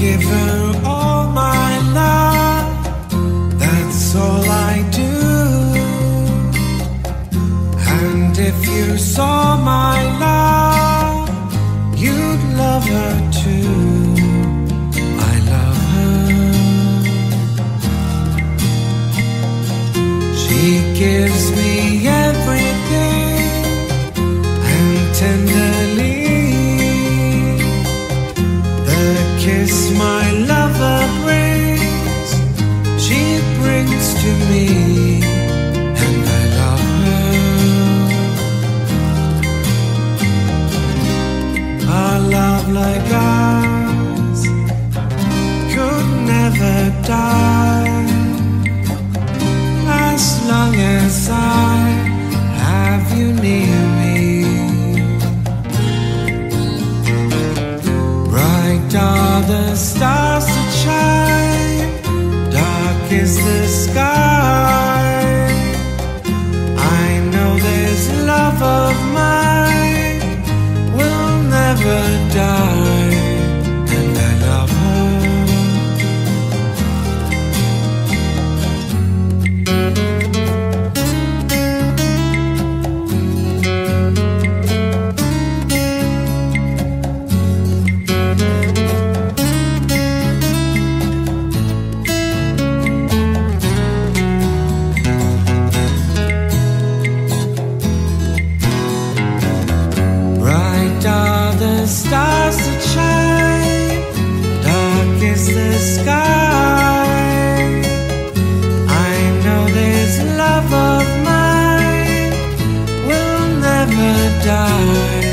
give her all my love. That's all I do. And if you saw my love, you'd love her too. I love her. She gives me everything and tender. Kiss my lover brings she brings to me and I love her a love like ours could never die as long as I have you near me. Are the stars that shine, dark is the sky. I know this love of stars that shine, dark is the sky. I know this love of mine will never die,